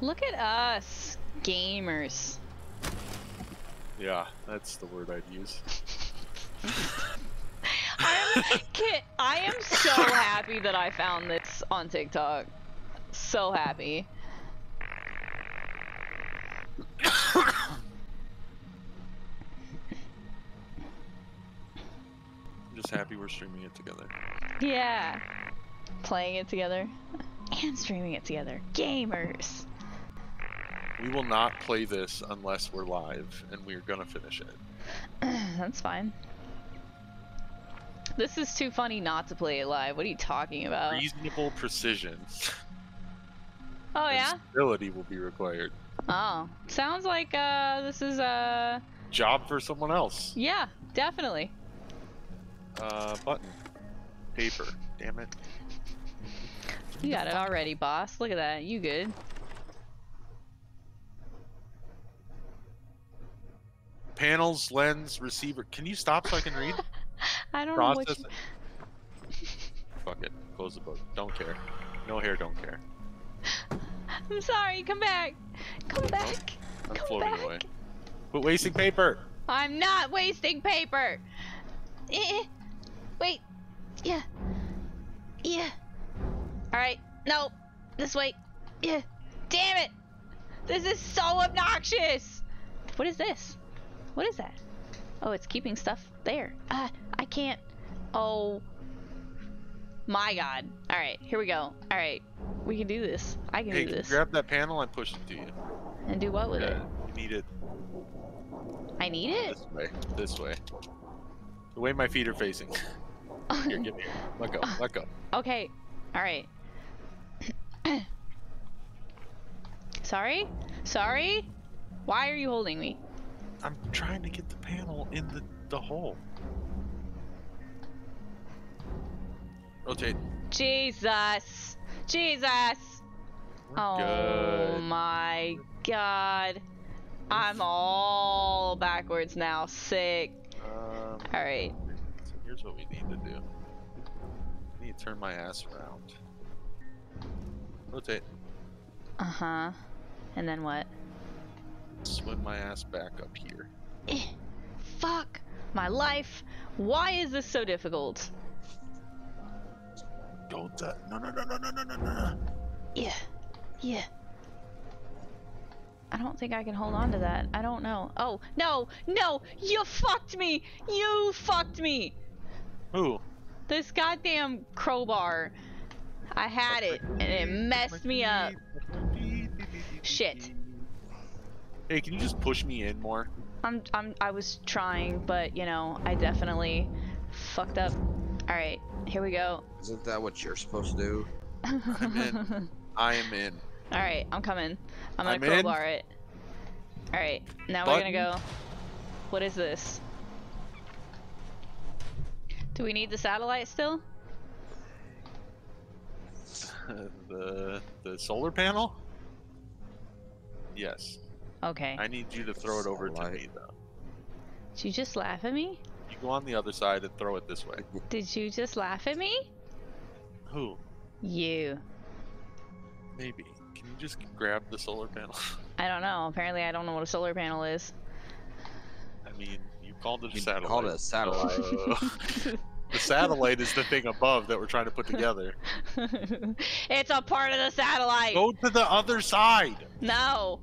Look at us, gamers. Yeah, that's the word I'd use. I'm, kid, I am so happy that I found this on TikTok. So happy. I'm just happy we're streaming it together. Yeah. Playing it together and streaming it together. Gamers. We will not play this unless we're live, and we're gonna finish it. That's fine. This is too funny not to play it live. What are you talking about? Reasonable precision. Oh and yeah? Ability will be required. Oh. Sounds like uh this is a Job for someone else. yeah, definitely. Uh, button. Paper. Damn it. You got it already, boss. Look at that. You good. Panels, lens, receiver. Can you stop so I can read? I don't know what Process. you... Fuck it. Close the book. Don't care. No hair. Don't care. I'm sorry. Come back. Come back. I'm Come floating back. away. Quit wasting paper. I'm not wasting paper. Eh. Wait. Yeah. Yeah. All right. No. This way. Yeah. Damn it. This is so obnoxious. What is this? What is that? Oh, it's keeping stuff there. Ah, I can't. Oh. My god. All right, here we go. All right. We can do this. I can Hey, do this. grab that panel and push it to you. and do what with it? Yeah, you need it I need it? this way. This way. The way my feet are facing. Here, give me. Let go. Let go. Okay. All right. Sorry? Sorry? Why are you holding me? I'm trying to get the panel in the the hole. Rotate. Jesus. Jesus. We're oh good. my god. I'm all backwards now. Sick. Um, All right. so here's what we need to do. I need to turn my ass around. Rotate. Uh-huh. And then what? Swim my ass back up here. Eh. Fuck my life. Why is this so difficult? Don't that. No, no, no, no, no, no, no, no. Yeah. Yeah. I don't think I can hold on to that. I don't know. Oh, no, no, you fucked me! You fucked me! Who? This goddamn crowbar. I had it, and it messed me up. Shit. Hey, can you just push me in more? I'm, I'm, I was trying, but, you know, I definitely fucked up. Alright, here we go. Isn't that what you're supposed to do? I'm in. I am in. Alright, I'm coming. I'm gonna I'm in. it. Alright, now we're gonna go. What is this? Do we need the satellite still? the the solar panel? Yes. Okay. I need you to throw it over to me though. Did you just laugh at me? You go on the other side and throw it this way. Did you just laugh at me? Who? You. Maybe. Can you just grab the solar panel? I don't know. Apparently I don't know what a solar panel is. I mean, you called it a You satellite. called it a satellite. the satellite is the thing above that we're trying to put together. it's a part of the satellite! Go to the other side. No!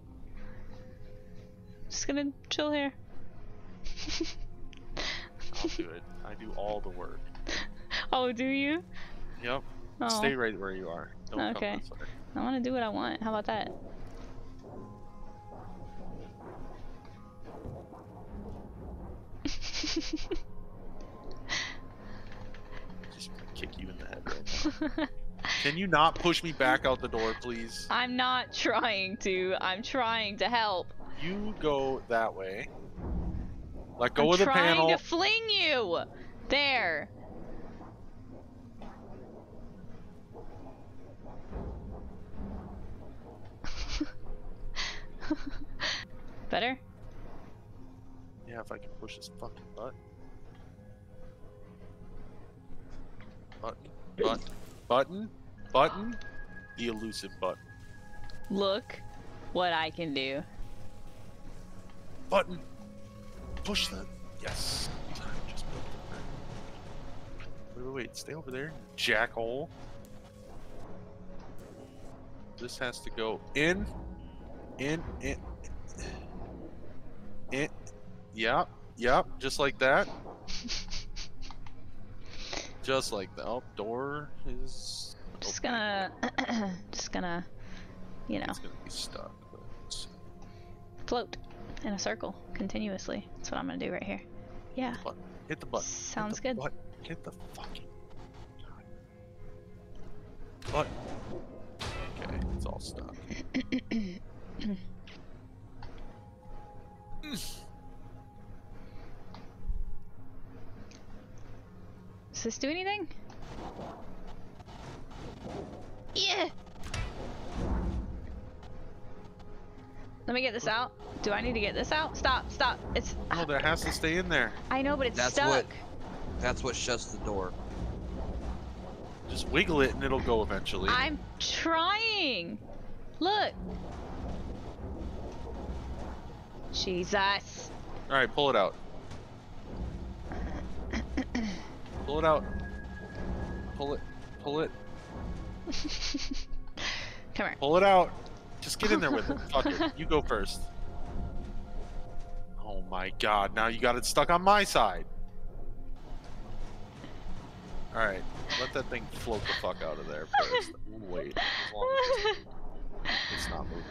Just gonna chill here. I'll do it. I do all the work. oh, do you? Yep. Oh. Stay right where you are. Don't Okay. come this way. I want to do what I want. How about that? Just kick you in the head right now. Can you not push me back out the door, please? I'm not trying to. I'm trying to help. You go that way. Let go I'm of the trying panel. to fling you. There. Better? Yeah, if I can push this fucking button. Button. Button. Button. Button. The elusive button. Look what I can do. Button. Push the. Yes. Just. Wait, wait, wait. Stay over there. Jackhole. This has to go in. In. In. In. Yep. Yep. Just like that. Just like the oh, door is. Just open. gonna, just gonna, you know, It's gonna be stuck. But float in a circle continuously. That's what I'm gonna do right here. Yeah, Hit the button. sounds Hit the good. Button. Hit the fucking button. Okay, it's all stuck. Does this do anything? Yeah. Let me get this out. Do I need to get this out? Stop, stop. It's. No, that has to stay in there. I know, but it's That's stuck. what- That's what shuts the door. Just wiggle it and it'll go eventually. I'm trying. Look. Jesus. All right, pull it out. Pull it out. Pull it. Pull it. Come here. Pull it out. Just get in there with it. Fuck it. You go first. Oh my god, now you got it stuck on my side. Alright, let that thing float the fuck out of there first. We'll wait. As long as it's, it's not moving.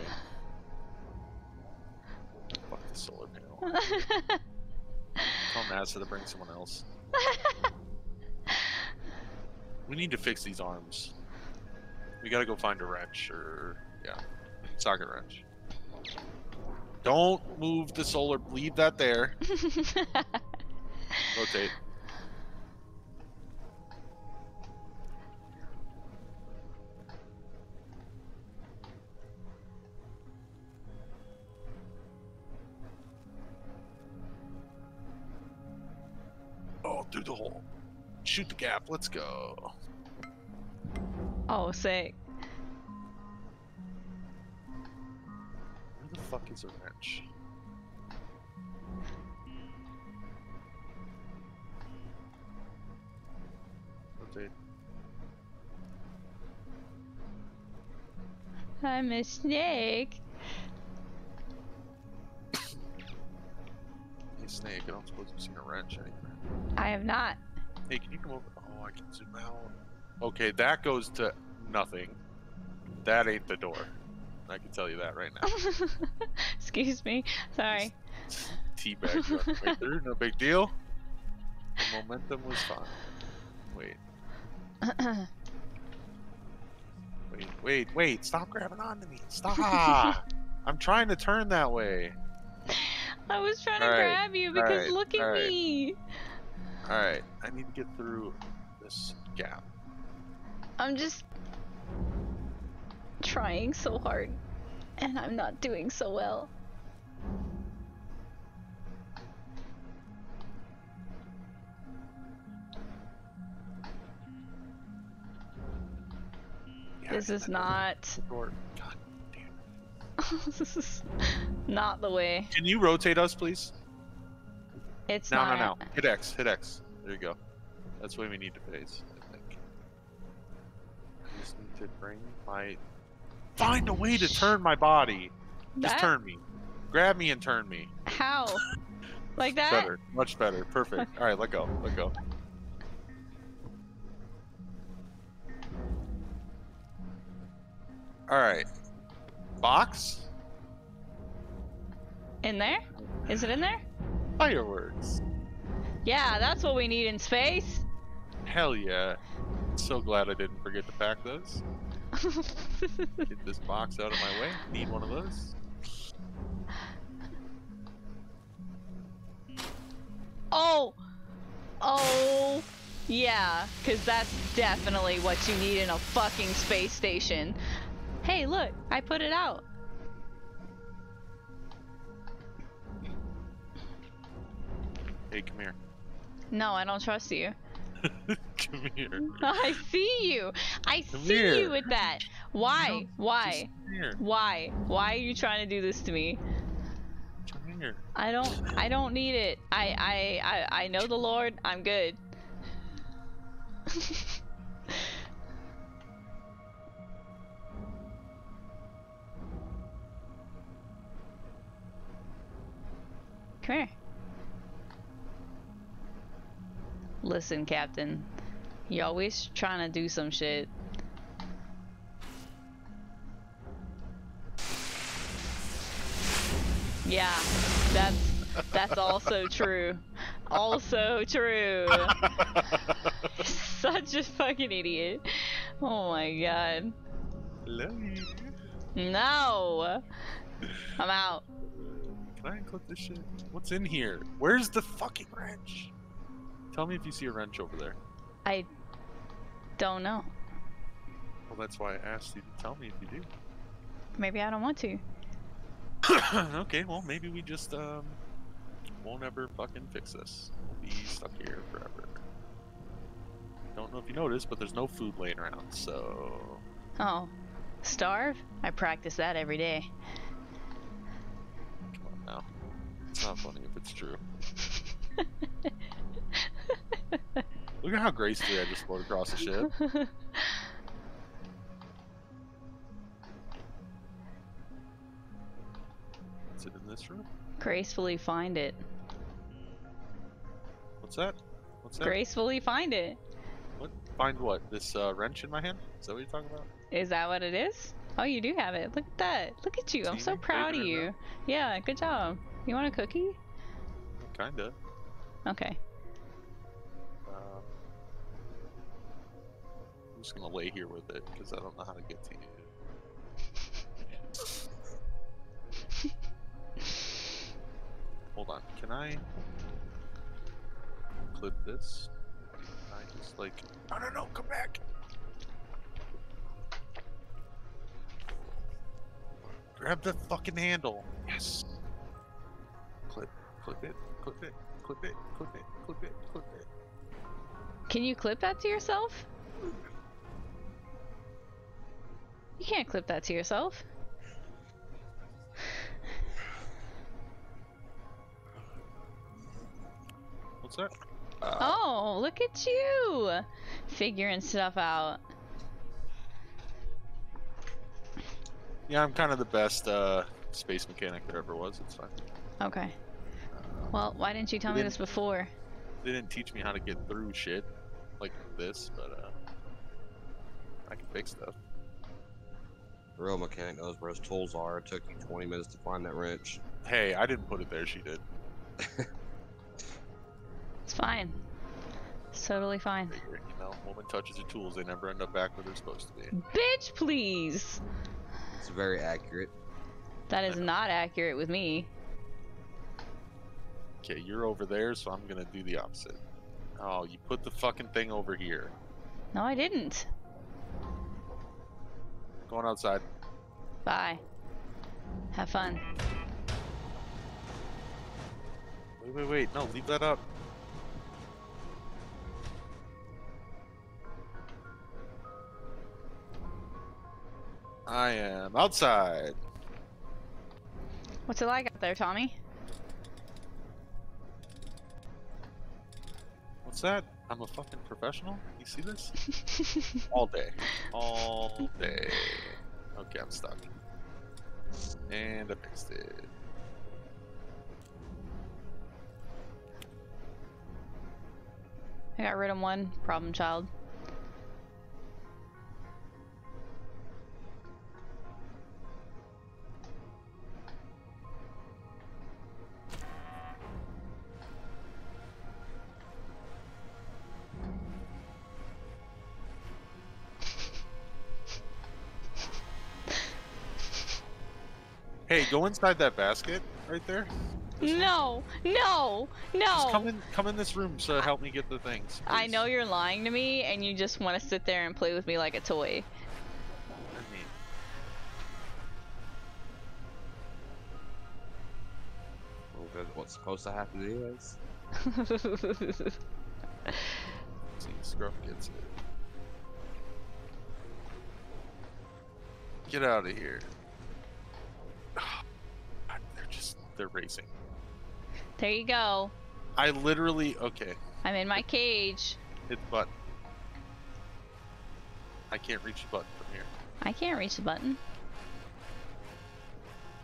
Fuck the solar panel. Tell NASA to bring someone else. We need to fix these arms. We gotta go find a wrench or yeah, socket wrench. Don't move the solar. Leave that there. Rotate. Oh, through the hole. Shoot the gap. Let's go. oh, sick. Fuck is a wrench? Rotate. I'm a snake. Hey, Snake, I don't suppose you've seen a wrench anywhere. I have not. Hey, can you come over? Oh, I can zoom out. Okay, that goes to nothing. That ain't the door. I can tell you that right now. Excuse me. Sorry. Teabag you on the way through, no big deal. The momentum was fine. Wait, wait, wait, wait! Stop grabbing onto me! Stop! I'm trying to turn that way. I was trying to Alright, grab you because alright, look at alright. me. All right, I need to get through this gap. I'm just trying so hard, and I'm not doing so well. Yeah, This is not. God damn. this is not the way. Can you rotate us, please? It's No, not. no, no. Hit X. Hit X. There you go. That's what we need to face, I think. I just need to bring my. Find a way to turn my body. Just turn me. Grab me and turn me. How? Like that? Better. Much better. Perfect. All right, let go. Let go. All right. Box? In there? Is it in there? Fireworks. Yeah, that's what we need in space. Hell yeah. So glad I didn't forget to pack those. Get this box out of my way. Need one of those. oh! Oh! Yeah, because that's definitely what you need in a fucking space station. Hey, look, I put it out. Hey, come here. No, I don't trust you. Come here. I see you. I Come see here. you with that. Why? No, Why? Just come here. Why? Why are you trying to do this to me? Come here. I don't I don't need it. I I I, I know the Lord. I'm good. Come here. Listen, Captain. You always trying to do some shit. Yeah, that's that's also true. Also true. Such a fucking idiot. Oh my god. Love you. No. I'm out. Can I unclip this shit? What's in here? Where's the fucking wrench? Tell me if you see a wrench over there. I don't know. Well, that's why I asked you to tell me if you do. Maybe I don't want to. okay, well maybe we just um won't ever fucking fix this. We'll be stuck here forever. Don't know if you noticed, but there's no food laying around, so Oh. Starve? I practice that every day. come on now. It's not funny if it's true. Look at how gracefully I just float across the ship. Is it in this room? Gracefully find it. What's that? What's that? Gracefully find it. What? Find what? This uh, wrench in my hand? Is that what you're talking about? Is that what it is? Oh, you do have it. Look at that. Look at you. I'm so proud of you. Yeah, good job. You want a cookie? Kinda. Okay. Just gonna lay here with it because I don't know how to get to you. Hold on. Can I clip this? Can I just like? No, no, no! Come back! Grab the fucking handle. Yes. Clip, clip it, clip it, clip it, clip it, clip it, clip it. Can you clip that to yourself? You can't clip that to yourself. What's that? Uh, Oh, look at you! Figuring stuff out. Yeah, I'm kind of the best uh, space mechanic there ever was. It's fine. Okay. Well, why didn't you tell me this before? They didn't teach me how to get through shit like this, but uh, I can fix stuff. The real mechanic knows where his tools are. It took you 20 minutes to find that wrench. Hey, I didn't put it there. She did. It's fine. It's totally fine. You know, woman touches her tools, they never end up back where they're supposed to be. Bitch, please! It's very accurate. That is not accurate with me. Okay, you're over there, so I'm gonna do the opposite. Oh, you put the fucking thing over here. No, I didn't. Going outside. Bye. Have fun. Wait, wait, wait. No, leave that up. I am outside. What's it like out there, Tommy? What's that? I'm a fucking professional. You see this? All day. All day. Okay, I'm stuck. And I fixed it. I got rid of one problem child. Hey, go inside that basket right there. No, no, no. Just come in, come in this room so help me get the things. I know you're lying to me and you just want to sit there and play with me like a toy. Well, what's supposed to happen anyways. seems Scruff gets it. Get out of here. God, They're just they're racing. There you go. I literally okay. I'm in my cage. Hit the button. I can't reach the button from here. I can't reach the button.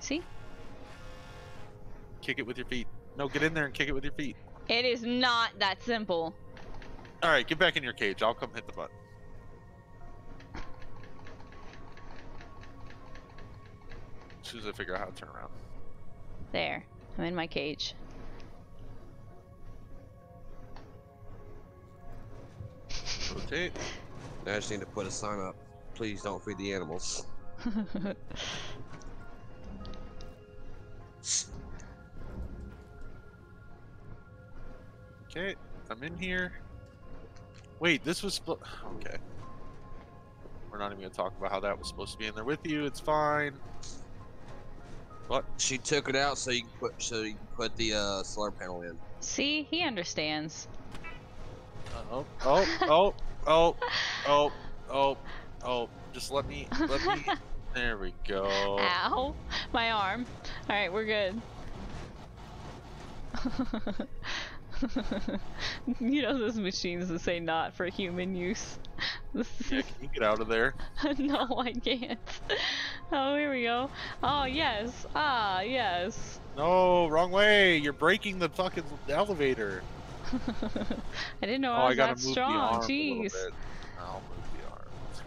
See? Kick it with your feet. No, get in there and kick it with your feet. It is not that simple. All right, get back in your cage. I'll come hit the button. As soon as I figure out how to turn around. There. I'm in my cage. Rotate. I just need to put a sign up. Please don't feed the animals. Okay, I'm in here. Wait, this was split. Okay. We're not even gonna talk about how that was supposed to be in there with you. It's fine. What? She took it out so you can put so you can put the uh, solar panel in. See? He understands. Oh, oh, oh, oh, oh, oh, oh. Just let me, let me. There we go. Ow. My arm. Alright, we're good. you know those machines that say not for human use. This Yeah, is- can you get out of there? no, I can't. Oh, here we go. Oh, yes. Ah, yes. No, wrong way. You're breaking the fucking elevator. I didn't know oh, I I was gotta that strong. the arm a little Jeez. bit. I'll move the arm. It's fine.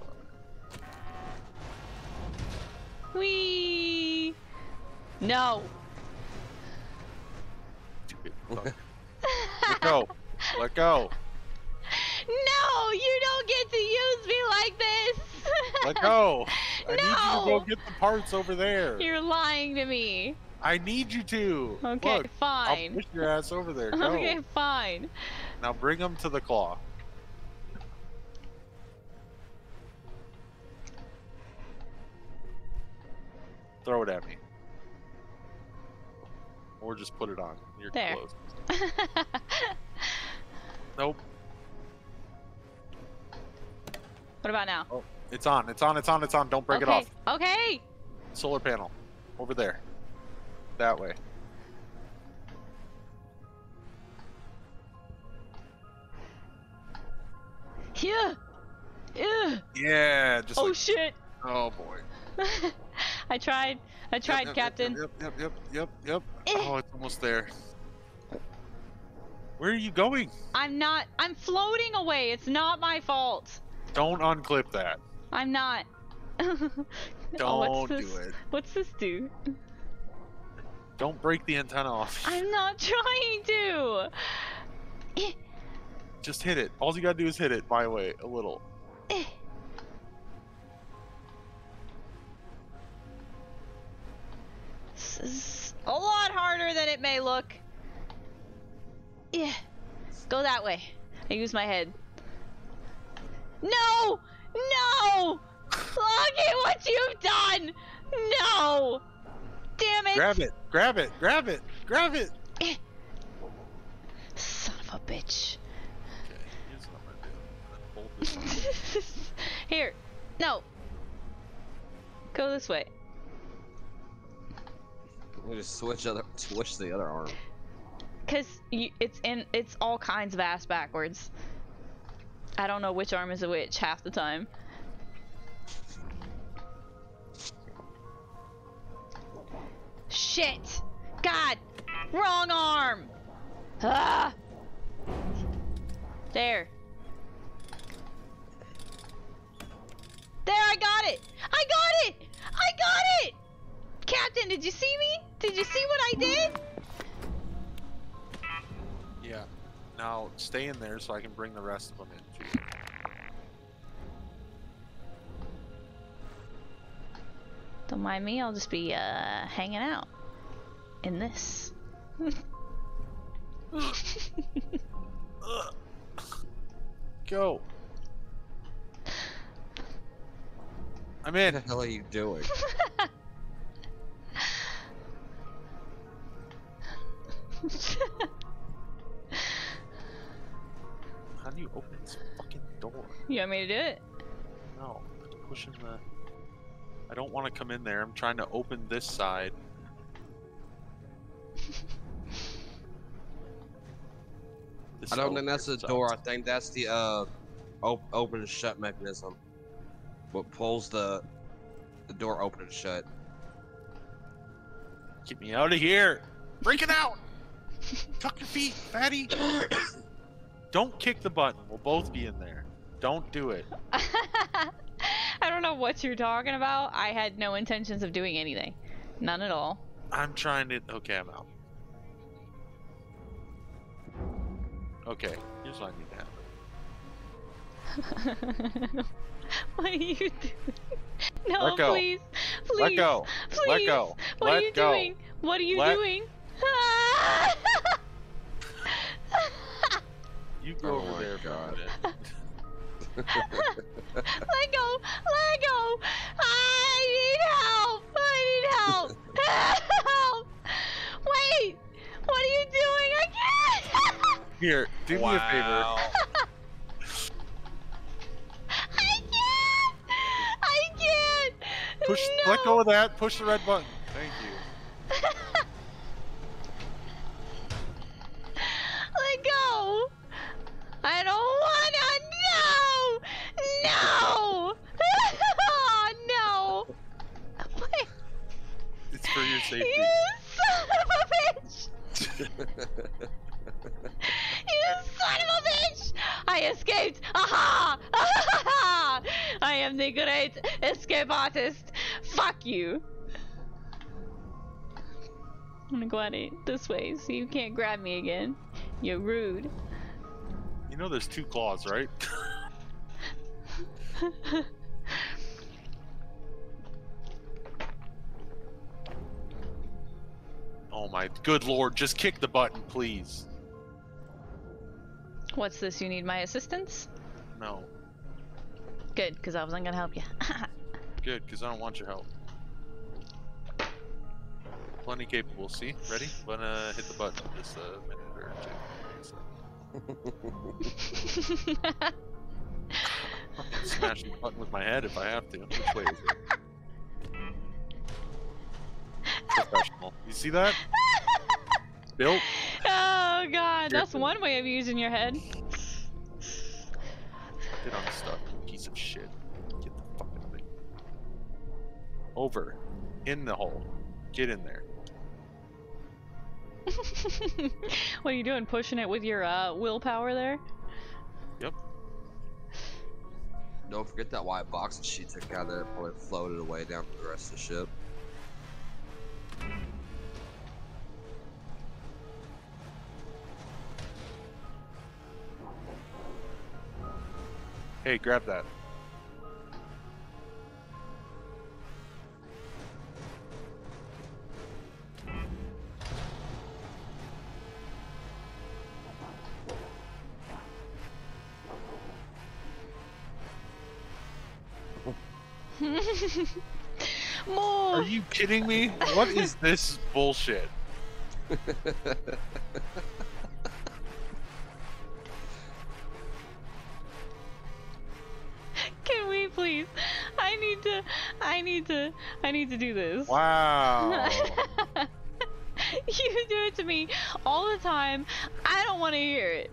Whee! No. Let go. Let go. No, you don't get to use me like this. Let go. I need you to go get the parts over there. You're lying to me. I need you to. Okay, Look, I'll fine. push your ass over there. Go. Okay, fine. Now bring them to the claw. Throw it at me. Or just put it on. You're There. close. Nope. What about now? Oh, It's on. It's on. It's on. It's on. Don't break okay. it off. Okay. Solar panel. Over there. That way. Here. Ew. Yeah. Just Oh like. shit. Oh boy. I tried. I tried, yep, yep, Captain. Yep. Yep. Yep. Yep. Yep. Eh. Oh, it's almost there. Where are you going? I'm not. I'm floating away. It's not my fault. Don't unclip that. I'm not. Oh, Don't what's do this? it. What's this do? Don't break the antenna off. I'm not trying to. Just hit it. All you gotta do is hit it my way a little. This is a lot harder than it may look. Yeah. Go that way. I use my head. No! No! Look at what you've done! No! Damn it! Grab it. Grab it. Grab it. Grab it. Son of a bitch. Okay. Here's what I'm gonna do. I'm gonna hold this. Here. No. Go this way. We just switch other switch the other arm. Cause you, it's in it's all kinds of ass backwards. I don't know which arm is a which half the time. Shit! God! Wrong arm! Ah! There. There, I got it! I got it! I got it! Captain, did you see me? Did you see what I did? Yeah. Now stay in there so I can bring the rest of them in. Don't mind me, I'll just be uh hanging out in this. Go. I'm in. What the hell are you doing? How do you open this fucking door? You want me to do it? No, pushing the. I don't want to come in there. I'm trying to open this side. This I don't think that's the elevator door. I think that's the uh, op- open and shut mechanism. What pulls the the door open and shut. Get me out of here! Break it out! Tuck your feet, fatty! don't kick the button. We'll both be in there. Don't do it. I don't know what you're talking about. I had no intentions of doing anything. None at all. I'm trying to. Okay, I'm out. Okay, here's what I need to happen. what are you doing? No, Let go. please. Please. Let go. Please. Let go. What Let are you go. doing? What are you Let- doing? You go Oh over my there God. Minute. let go. Let go. I need help. I need help. help. Wait. What are you doing? I can't. Here, do me a favor. Wow. I can't. I can't. Push. No. Let go of that. Push the red button. Thank you. No. No. oh, no. Wait. It's for your safety. You son of a bitch. You son of a bitch! I escaped! Aha! Aha! I am the great escape artist! Fuck you! I'm gonna go at it this way so you can't grab me again. You're rude. You know there's two claws, right? oh my good lord, just kick the button, please. What's this? You need my assistance? No. Good, because I wasn't gonna help you. Good, because I don't want your help. Plenty capable, see? Ready? Gonna hit the button in just a minute or two. Smash the button with my head if I have to. Which way is it? Professional. You see that? Built? oh god, that's one way of using your head. Get unstuck, you piece of shit. Get the fuck out of me. Over. In the hole. Get in there. what are you doing? Pushing it with your uh, willpower there? Don't forget that white box that she took out there probably floated away down to the rest of the ship. Hey, grab that. Are you kidding me? What is this bullshit? Can we please? I need to. I need to. I need to do this. Wow. you do it to me all the time. I don't want to hear it.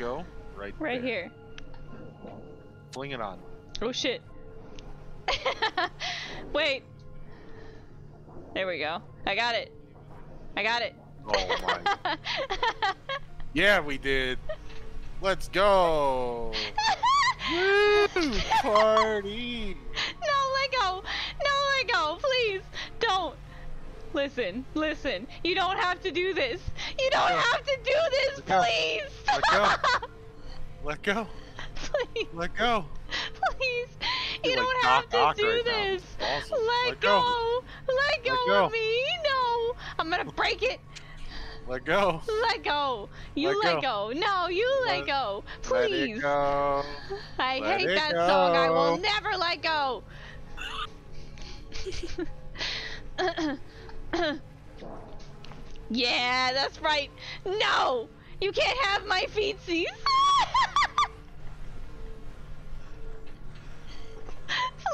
Go right right there. here. Fling it on. Oh shit. Wait. There we go. I got it. I got it. Oh my. yeah, we did. Let's go. Woo! Party. No, let go. No, let go. Please, don't. Listen, listen. You don't have to do this. You don't have to do this, please. Let go. Let go. please, Let go. please. You You're don't like have Doc to Ock do right this. Awesome. Let, Let go. go. Let go Let go. of me. No. I'm gonna break it. Let go. Let go. You Let let, go. No, you let, Let- go. Let Please. it go. I Let hate it that song. I will go. never let go. yeah, that's right. No! You can't have my feetsies!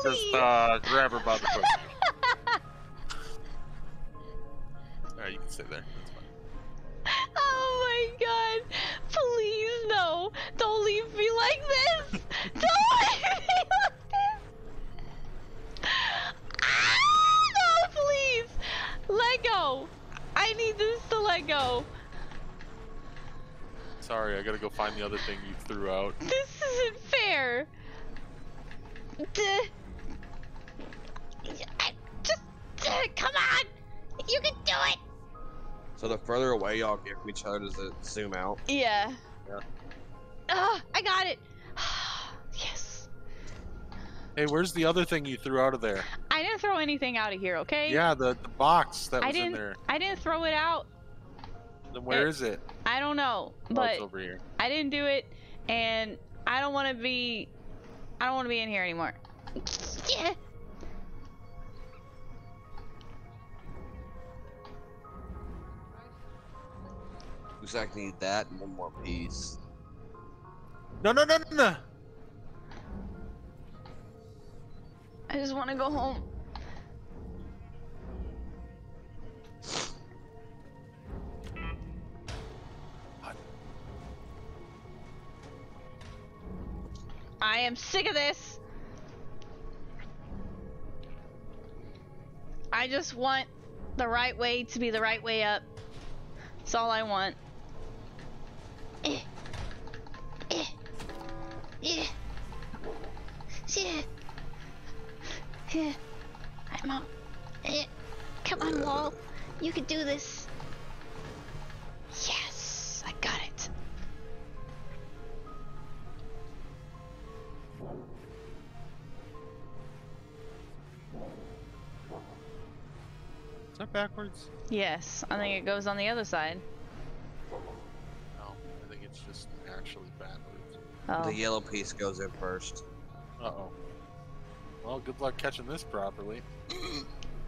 Just Please. uh, grab her by the foot. Alright, you can stay there. That's fine. Oh my god. Please, no. Don't leave me like this. Don't leave me like this. Ah, no, please. Let go. I need this to let go. Sorry, I gotta go find the other thing you threw out. This isn't fair. Duh. Just, duh, come on. You can do it. So the further away y'all get from each other, does it zoom out? Yeah. Yeah. Ah, I got it. yes. Hey, where's the other thing you threw out of there? I didn't throw anything out of here, okay? Yeah, the, the box that I was in didn't- there. I didn't throw it out. Then where it- is it? I don't know, Oh, but it's over here. I didn't do it, and I don't want to be. I don't want to be in here anymore. Yeah. Looks like need that and one more piece. No, no, no, no, no. I just want to go home. I am sick of this. I just want the right way to be the right way up. That's all I want. Eh. Eh. Yeah. Yeah. Yeah. I'm up. Eh. Come on, Wall. You can do this. Yes, I think it goes on the other side. No, I think it's just actually backwards. Oh. The yellow piece goes in first. Uh oh. Well, good luck catching this properly.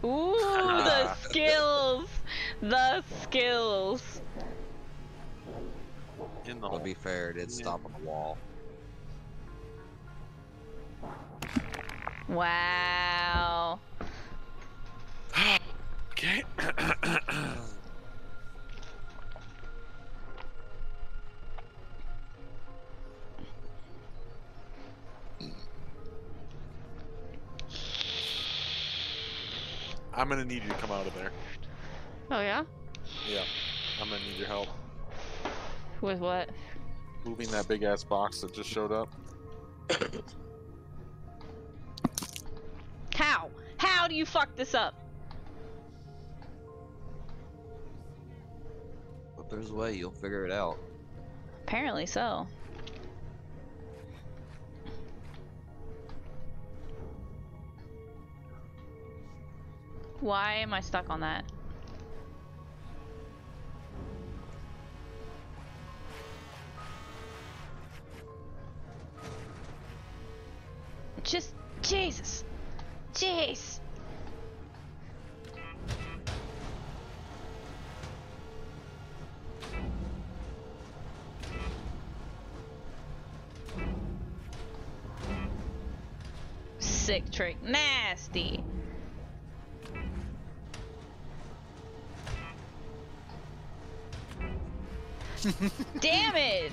Ooh, the skills! The skills! In the To be fair, it did stop on the wall. Wow. Okay. I'm gonna need you to come out of there. Oh, yeah? Yeah. I'm gonna need your help With what? moving that big ass box that just showed up. How? How do you fuck this up? There's a way, you'll figure it out. Apparently so. Why am I stuck on that? Just Jesus. Jeez. Sick trick. Nasty. Damn it!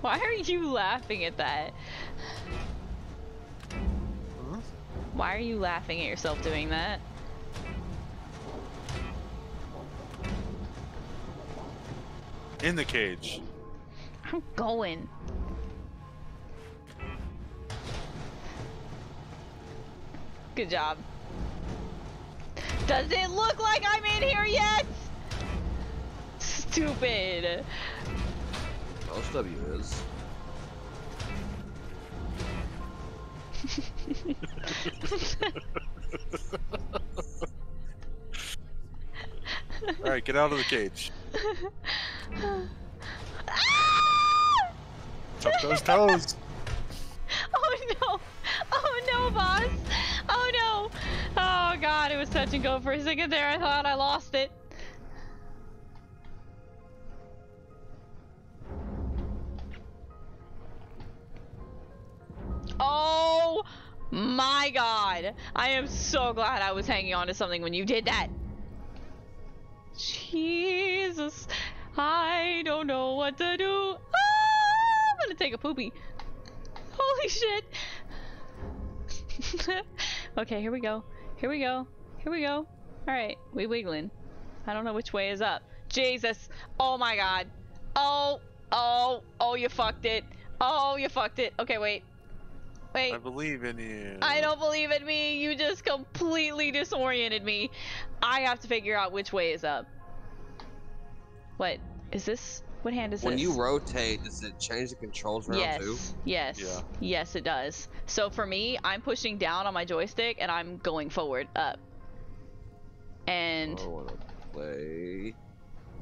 Why are you laughing at that? Huh? Why are you laughing at yourself doing that? In the cage. I'm going. Good job. Does it look like I'm in here yet? Stupid. Most of you is. Alright, get out of the cage. Tuck those toes. Oh no! Oh no, boss! No! touch and go for a second there. I thought I lost it. Oh my god. I am so glad I was hanging on to something when you did that. Jesus. I don't know what to do. Ah, I'm gonna take a poopy. Holy shit. okay, here we go. Here we go. Here we go. Alright, we wiggling. I don't know which way is up. Jesus. Oh my god. Oh. Oh. Oh, you fucked it. Oh, you fucked it. Okay, wait. Wait. I believe in you. I don't believe in me. You just completely disoriented me. I have to figure out which way is up. What? Is this? What hand is When this? When you rotate, does it change the controls around yes. too? Yes. Yeah. Yes, it does. So for me, I'm pushing down on my joystick and I'm going forward up. And I wanna play.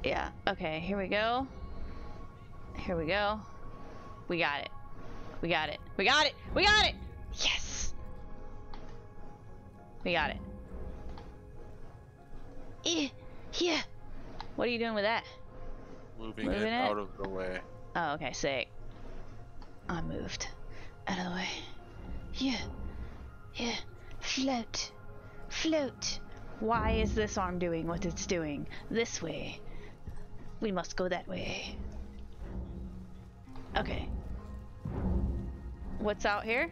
yeah. Okay, here we go. Here we go. We got it. We got it. We got it. We got it. Yes. We got it. Eh, yeah. What are you doing with that? Moving, Moving it, it? out of the way. Oh, okay, sick. I moved. Out of the way. Yeah. Yeah. Float. Float. Why is this arm doing what it's doing? This way. We must go that way. Okay. What's out here?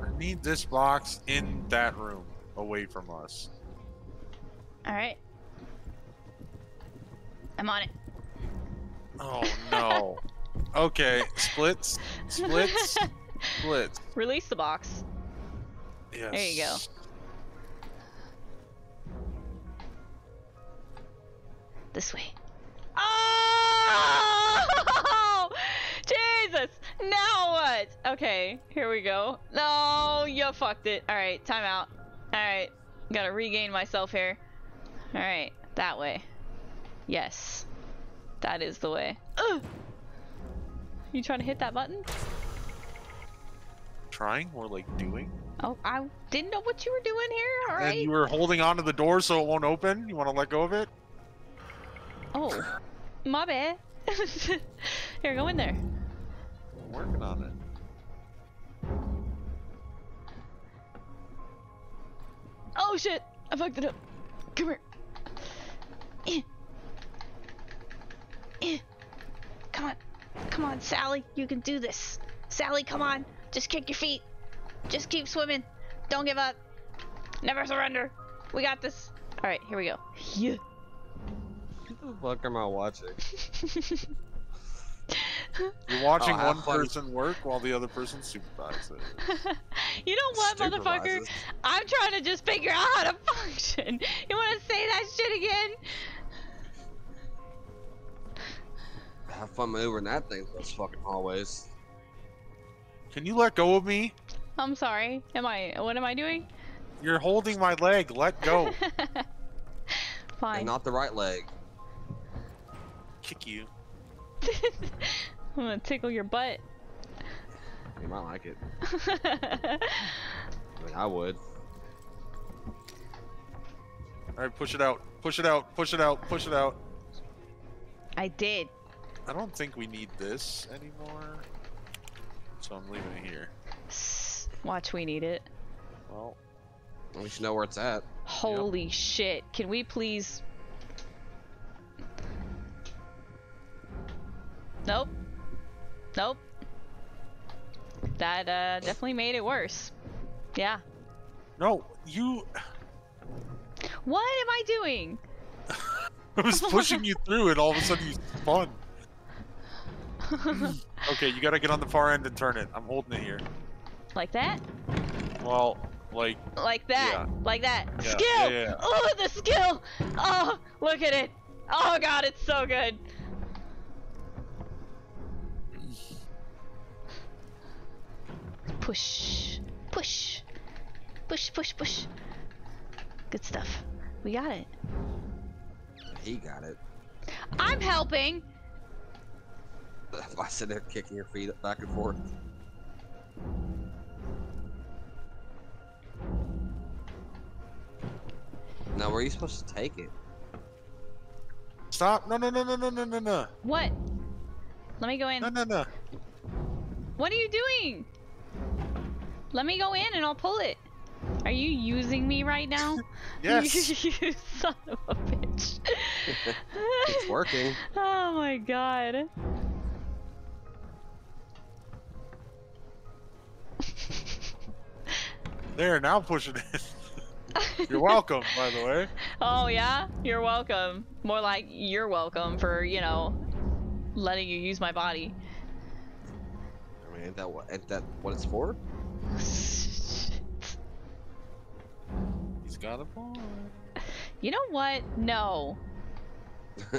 I need this box in that room, away from us. Alright. I'm on it. Oh no. okay, splits, splits, splits. Release the box. Yes. There you go. This way. Oh! Jesus! Now what? Okay, here we go. No, you fucked it. Alright, time out. Alright, gotta regain myself here. Alright, that way. Yes. That is the way. Ugh! You trying to hit that button? Trying or like doing? Oh, I didn't know what you were doing here. Alright. And you were holding onto the door so it won't open? You want to let go of it? Oh, my bad. Here, go in there. I'm working on it. Oh shit! I fucked it up. Come here. Come on. Come on, Sally. You can do this. Sally, come on. Just kick your feet. Just keep swimming. Don't give up. Never surrender. We got this. Alright, here we go. Yeah. What the fuck am I watching? You're watching Oh, have one fun. person work while the other person supervises. you know what, motherfucker? I'm trying to just figure out how to function. You want to say that shit again? Have fun maneuvering that thing through those fucking hallways. Can you let go of me? I'm sorry. Am I? What am I doing? You're holding my leg. Let go. Fine. And not the right leg. Kick you. I'm gonna tickle your butt. You might like it. I mean, I would. All right, push it out. Push it out. Push it out. Push it out. I did. I don't think we need this anymore. So I'm leaving it here. Watch, we need it. Well, At least you know where it's at. Holy shit. Can we please. Nope. Nope. That uh, definitely made it worse. Yeah. no, you. What am I doing? I was pushing you through and All of a sudden, you spun. Okay, you gotta get on the far end and turn it. I'm holding it here. like that? Well, like, Like that. Yeah. Like that. Yeah, Skill! yeah. Oh, the skill! Oh, look at it. Oh god, it's so good. Push. Push. Push, push, push. Good stuff. We got it. He got it. I'm helping. I sit there kicking your feet back and forth. Now, where are you supposed to take it? Stop! No, no, no, no, no, no, no, no, What? Let me go in. no, no, no. What are you doing? Let me go in and I'll pull it. Are you using me right now? Yes. you son of a bitch. It's working. oh my god. there, now pushing it in. You're welcome, by the way. Oh yeah? You're welcome. More like you're welcome for, you know, letting you use my body. I mean, ain't that what, ain't that what it's for? He's got a point. you know what? No.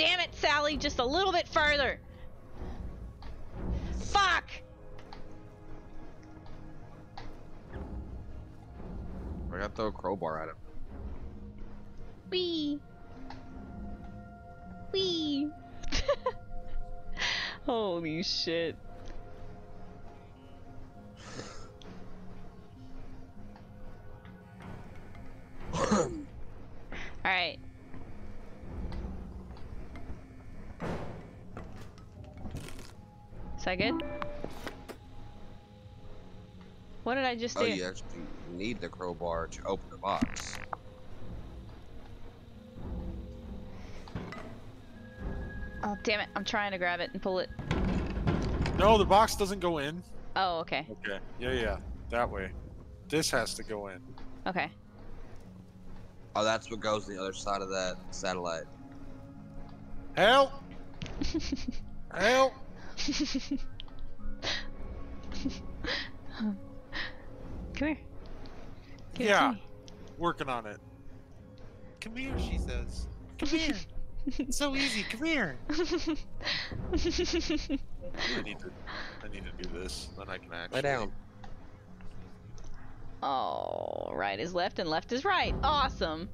Damn it, Sally, just a little bit further. Fuck! I gotta throw a crowbar at him. Wee. Wee. Holy shit. Alright. Is that good? What did I just oh, do? you actually need the crowbar to open the box. Damn it. I'm trying to grab it and pull it. No, the box doesn't go in. Oh, okay. Okay. Yeah, yeah. That way. This has to go in. Okay. Oh, that's what goes the other side of that satellite. Help! Help! Come here. Give Yeah. Working on it. Come here, she says. Come here. It's so easy. Come here. I need to. I need to do this. Then I can actually. Lay down. oh, right is left and left is right. Awesome.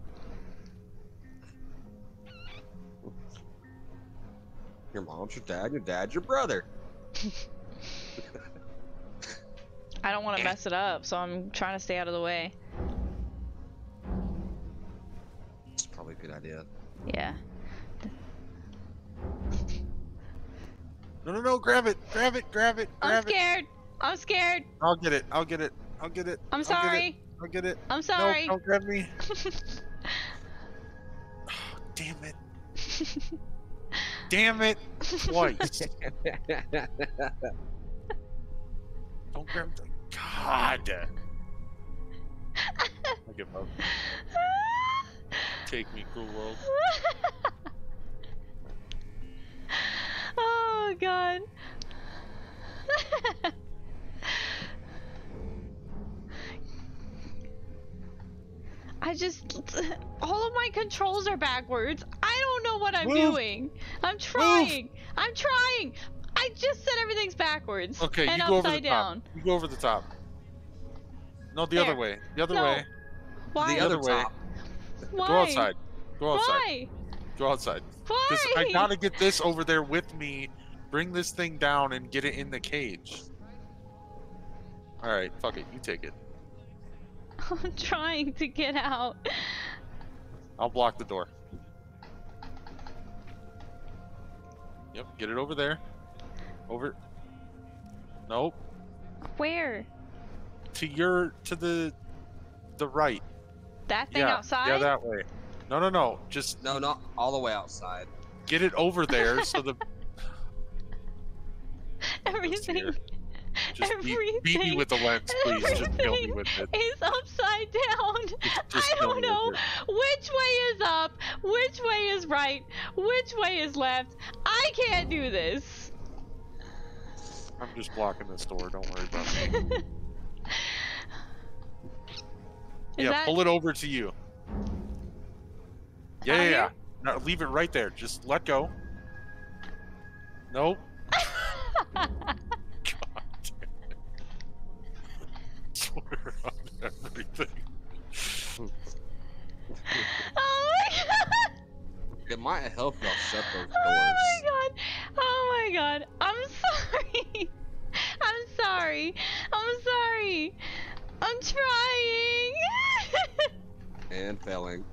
Your mom's your dad, your dad's your brother. I don't want to mess it up, so I'm trying to stay out of the way. It's probably a good idea. Yeah. No, no, no! Grab it! Grab it! Grab it! I'm Grab it! scared. I'm scared. I'll get it. I'll get it. I'll get it. I'm I'll get it, sorry. I'll get it. I'm No, sorry. don't grab me. Damn it. Damn it. Twice. don't grab the. God. I give up. Take me, cool world. Oh god. I just all of my controls are backwards. I don't know what I'm Move. doing. I'm trying. I'm trying. I just said everything's backwards Okay, and you go over upside the down. top. You go over the top. No, the There. other way. The other No. way. Why? the other other way. Why? Go outside. Go outside. Why? Go outside. Why? Because I gotta get this over there with me. Bring this thing down and get it in the cage. All right, fuck it. You take it. I'm trying to get out. I'll block the door. Yep, get it over there. Over. Nope. Where? To your to the the right. That thing yeah. outside? Yeah, that way. No, no, no. Just No, not all the way outside. get it over there so the Everything. just beat, beat me Everything- with the lens, please. Just kill me everything with it. is upside down. just I don't know which way is up, which way is right, which way is left. I can't do this. I'm just blocking this door. Don't worry about me. Yeah, that- pull it over to you. Yeah, yeah, yeah. here? No, leave it right there. Just let go. Nope. God it. Swear on everything. oh my god! Get might help y'all shut those Oh my god. Oh my god. I'm sorry. I'm sorry. I'm sorry. I'm trying. And failing.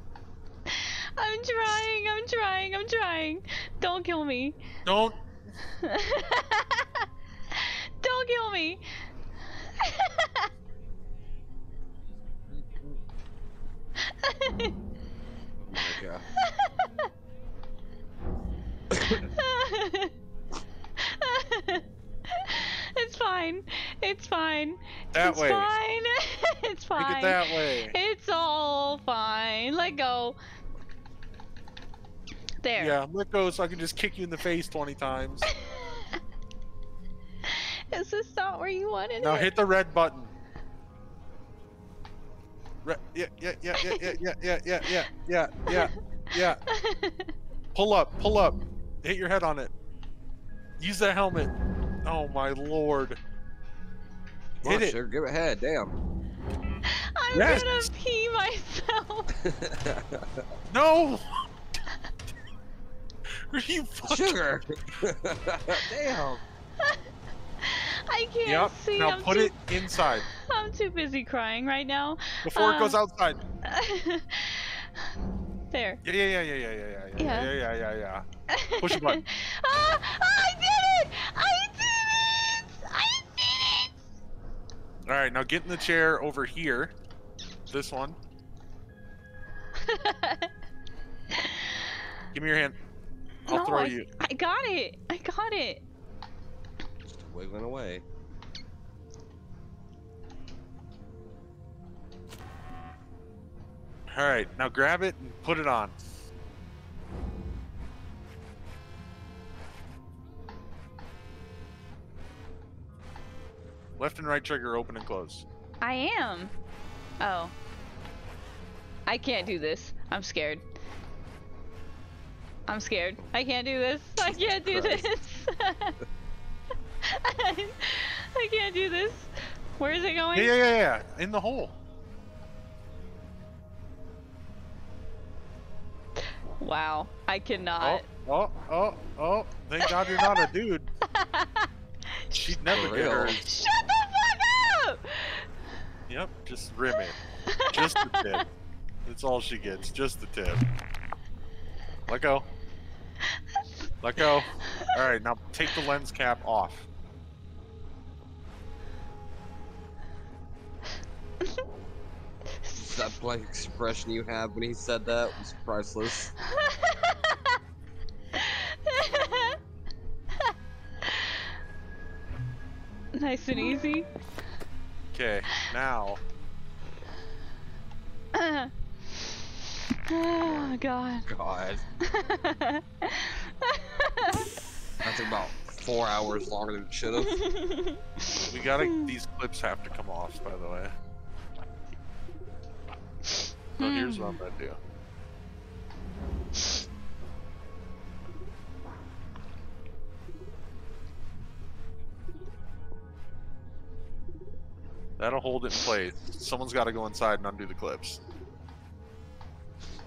I'm trying. I'm trying. I'm trying. Don't kill me. Don't. Don't kill me. Oh it's fine. It's fine. That it's way. fine. it's fine. it that way. It's all fine. Let go. There. Yeah, let go so I can just kick you in the face 20 times. Is this not where you wanted Now it? Now hit the red button. Re- yeah, yeah, yeah, yeah, yeah, yeah, yeah, yeah, yeah, yeah, yeah, yeah. Pull up, pull up. Hit your head on it. Use that helmet. Oh my lord. Come Hit on, it. Sugar, give it head, damn. I'm Yes. gonna pee myself. No! Are you fucking... Sugar! damn. I can't Yep, see. now I'm put too, it inside I'm too busy crying right now. before it goes Uh, outside. there. Yeah, yeah, yeah, yeah, yeah, yeah, yeah, Yeah. yeah, yeah, yeah, yeah, yeah. Push the button. ah, I did it! I did it! I did it! All right, now get in the chair over here. This one. Give me your hand. I'll no, throw I, you. I got it. I got it. Just wiggling away. All right, now grab it and put it on. Left and right trigger open and close. I am. Oh. I can't do this. I'm scared. I'm scared. I can't do this. I can't do Christ. this. I, I can't do this. Where is it going? Yeah, yeah, yeah, yeah. In the hole. Wow. I Oh, cannot. oh, oh, oh. Thank God you're not a dude. She'd never For get real. her. Shut the fuck up! Yep, just rim it. Just the tip. That's all she gets. Just the tip. Let go. Let go. All right, now take the lens cap off. That blank expression you had when he said that was priceless. nice and easy. Okay, now oh god. God. That took about four hours longer than it should have. we gotta. These clips have to come off, by the way. So here's what I'm gonna do. That'll hold it in place. Someone's got to go inside and undo the clips.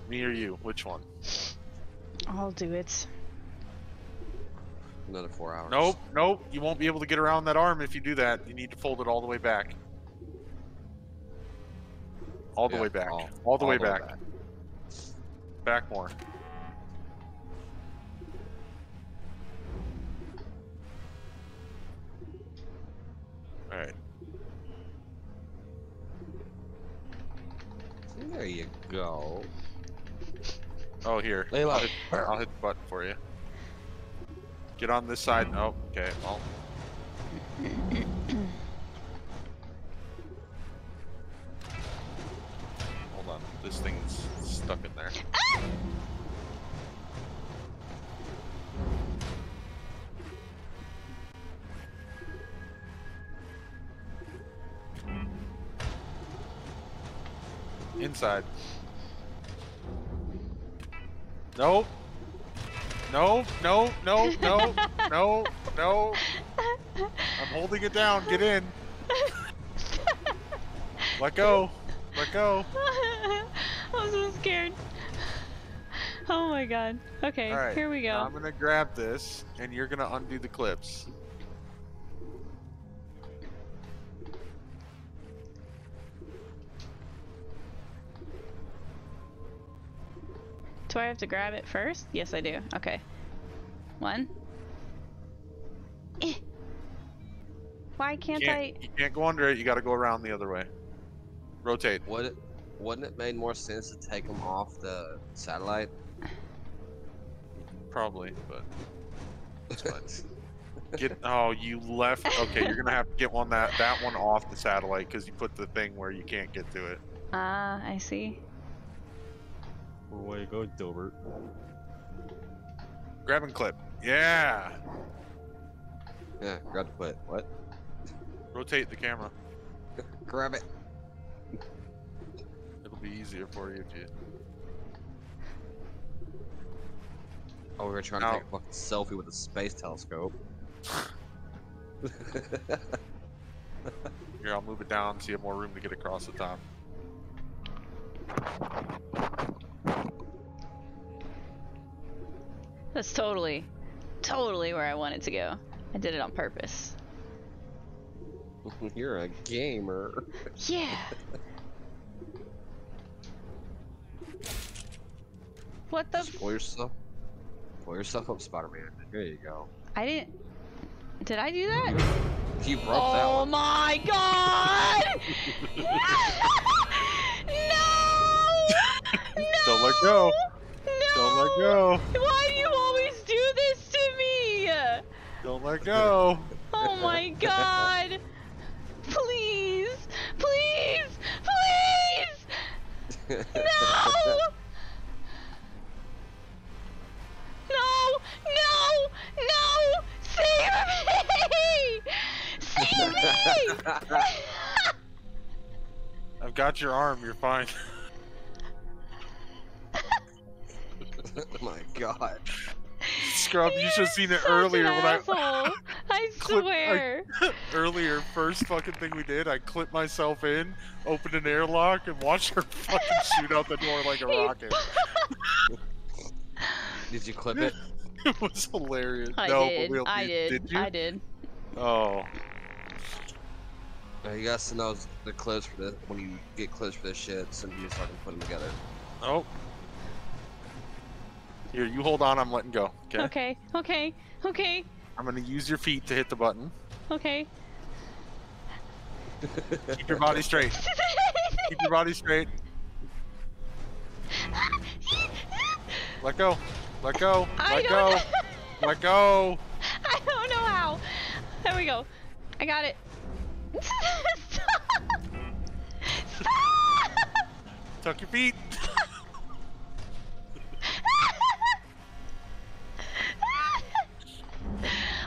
Me or you? Which one? I'll do it. Another four hours. Nope, nope. You won't be able to get around that arm if you do that. You need to fold it all the way back. All the Yeah, way back. all- All, the all way the way back. back. Back more. Alright. There you go. Oh, here. Lay low. I'll hit, I'll hit the button for you. Get on this side. Oh, okay. Well. Hold on. This thing's stuck in there. Inside. Nope. No, no, no, no, no, no. I'm holding it down. Get in. Let go. Let go. I'm so scared. Oh my god. Okay, right. here we go. I'm gonna grab this, and you're gonna undo the clips. Do I have to grab it first? Yes, I do. Okay. One. Eh. Why can't You I? can't, you can't go under it. You got to go around the other way. Rotate. Would it, wouldn't it made more sense to take them off the satellite? Probably, but. Get oh you left. Okay, you're gonna have to get one that that one off the satellite because you put the thing where you can't get to it. Ah, I see. Where to go, Dilbert? Grab and clip. Yeah. yeah, grab the quit. What? Rotate the camera. Grab it. It'll be easier for you if you. Oh, we were trying to No. take a fucking selfie with a space telescope. Here, I'll move it down so you have more room to get across the top. That's totally, totally where I wanted to go. I did it on purpose. You're a gamer. Yeah. What the? Just pull yourself. Pull yourself up, Spider-Man. There you go. I didn't. Did I do that? You broke that Oh one. my god! no! No! Don't let go. No! Don't let go. Why do you always do this to me? Don't let go. Oh my god! Please! Please! Please! No! No! No! No! Save me! Save me! I've got your arm. You're fine. oh my god. Scrub, you should have seen it earlier when I asshole. I I- swear. earlier first fucking thing we did. I clipped myself in, opened an airlock, and watched her fucking shoot out the door like a rocket. Did you clip it? it was hilarious. I no, did. we'll I did. Did you? I did. Oh, you guys to know the clips for this. When you get clips for this shit, so you just fucking put them together. oh. Here, you hold on. I'm letting go. Okay. Okay. Okay. Okay. I'm gonna use your feet to hit the button. Okay. Keep your body straight. Keep your body straight. Let go. Let go. I Let go. know. Let go. I don't know how. There we go. I got it. Stop. Stop. Tuck your feet.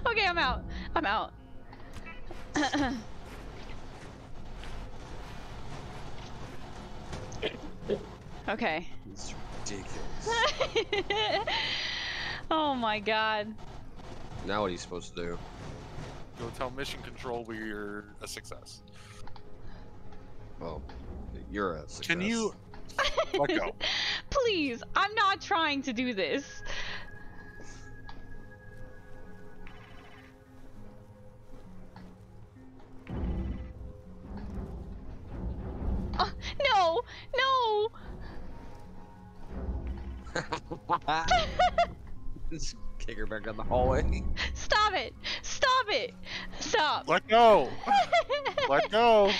Okay, I'm out. I'm out. okay. It's ridiculous. oh my god. now what are you supposed to do? Go tell mission control we're a success. Well, you're a success. Can you let go? Please, I'm not trying to do this. Just kick her back down the hallway. Stop it. Stop it. Stop. Let go. Let go.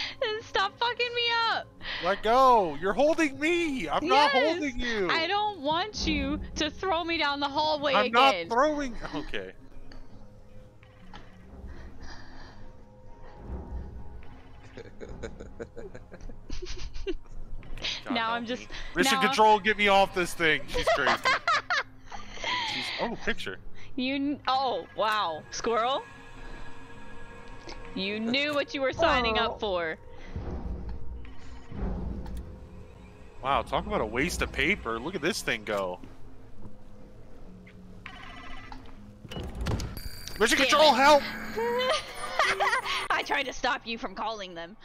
Stop fucking me up. Let go. You're holding me. I'm not holding you. I don't want you to throw me down the hallway I'm again. not throwing. Okay. God Now I'm just- me. mission now- control. Get me off this thing. She's crazy. She's oh picture. You. Oh, wow. Squirrel? You knew what you were signing Oh. up for. Wow, talk about a waste of paper. Look at this thing go. Mission Damn control, it. help! I tried to stop you from calling them.